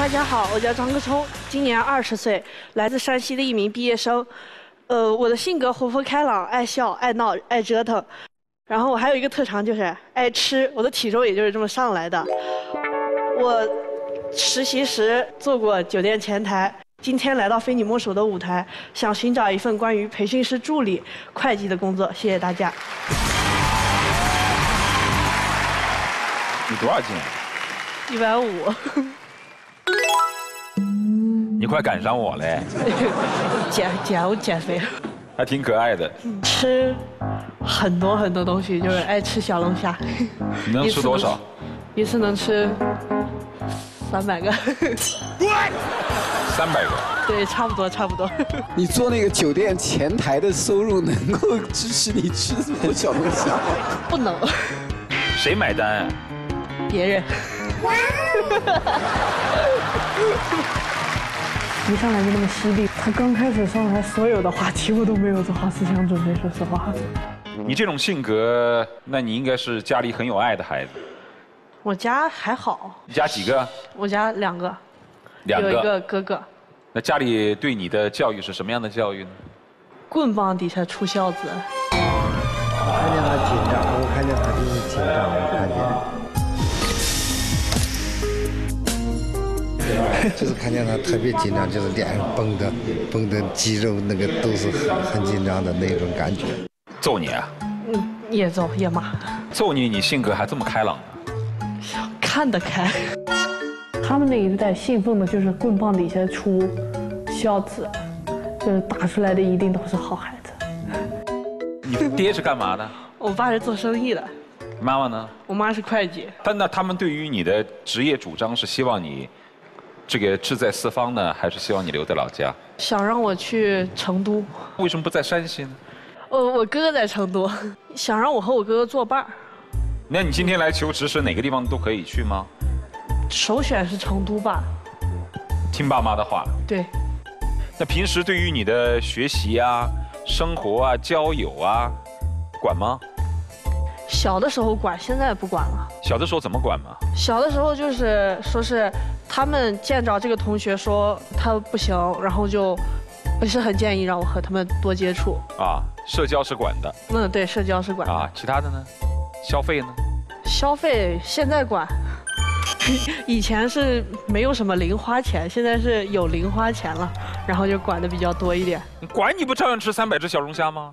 大家好，我叫张克聪，今年二十岁，来自山西的一名毕业生。呃，我的性格活泼开朗，爱笑、爱闹、爱折腾。然后我还有一个特长就是爱吃，我的体重也就是这么上来的。我实习时做过酒店前台，今天来到非你莫属的舞台，想寻找一份关于培训师助理、会计的工作。谢谢大家。你多少斤？一百五。你快赶上我嘞！减减我减肥，还挺可爱的。吃很多很多东西，就是爱吃小龙虾。你能吃多少？一次能吃三百个。三百个？对，差不多差不多。你做那个酒店前台的收入能够支持你吃这么多小龙虾吗？不能。谁买单？啊别人。一上来就那么犀利，他刚开始上来，所有的话题我都没有做好思想准备，说实话。你这种性格，那你应该是家里很有爱的孩子。我家还好。你家几个？我家两个。两个。有一个哥哥。那家里对你的教育是什么样的教育呢？棍棒底下出孝子。我就是看见他特别紧张，就是脸上绷的绷的肌肉那个都是很很紧张的那种感觉。揍你啊？嗯，也揍也骂。揍你，你性格还这么开朗呢？看得开。他们那一代信奉的就是棍棒底下出孝子，就是打出来的一定都是好孩子。你爹是干嘛的？我爸是做生意的。妈妈呢？我妈是会计。但那他们对于你的职业主张是希望你。这个志在四方呢，还是希望你留在老家？想让我去成都。为什么不在山西呢？呃，我哥哥在成都，想让我和我哥哥作伴儿。那你今天来求职是哪个地方都可以去吗？首选是成都吧。听爸妈的话。对。那平时对于你的学习啊、生活啊、交友啊，管吗？小的时候管，现在不管了。小的时候怎么管嘛？小的时候就是说是。他们见着这个同学说他不行，然后就不是很建议让我和他们多接触。啊，社交是管的。嗯，对，社交是管。啊，其他的呢？消费呢？消费现在管，以前是没有什么零花钱，现在是有零花钱了，然后就管的比较多一点。你管你不照样吃三百只小龙虾吗？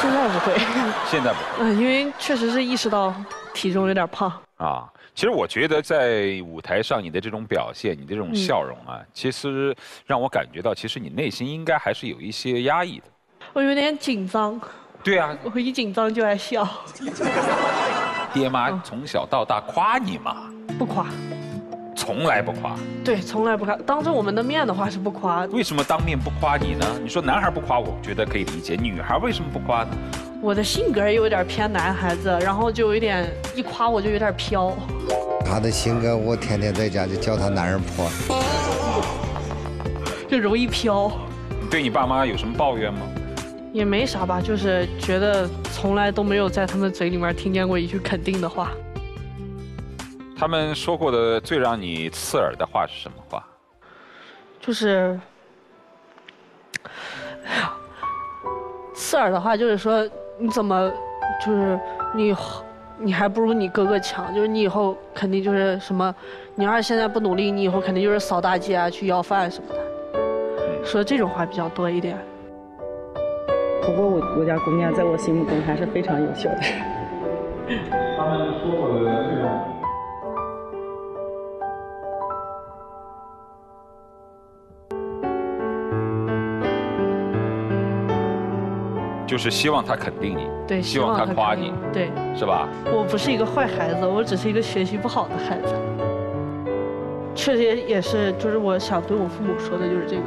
现在不会。现在不。嗯，因为确实是意识到体重有点胖。啊。其实我觉得在舞台上你的这种表现，你的这种笑容啊，其实让我感觉到，其实你内心应该还是有一些压抑的。我有点紧张。对啊。我一紧张就爱笑。爹妈从小到大夸你吗？不夸。从来不夸。对，从来不夸。当着我们的面的话是不夸。为什么当面不夸你呢？你说男孩不夸，我觉得可以理解。女孩为什么不夸呢？我的性格有点偏男孩子，然后就有点一夸我就有点飘。他的性格，我天天在家就叫他男人婆，就容易飘。对你爸妈有什么抱怨吗？也没啥吧，就是觉得从来都没有在他们嘴里面听见过一句肯定的话。他们说过的最让你刺耳的话是什么话？就是，刺耳的话就是说。你怎么，就是你，你还不如你哥哥强。就是你以后肯定就是什么，你要是现在不努力，你以后肯定就是扫大街啊，去要饭什么的。说这种话比较多一点。不过我我家姑娘在我心目中还是非常优秀的。他们说过的内容。就是希望他肯定你，对，希望他夸你，对，是吧？我不是一个坏孩子，我只是一个学习不好的孩子。确实也是，就是我想对我父母说的就是这个。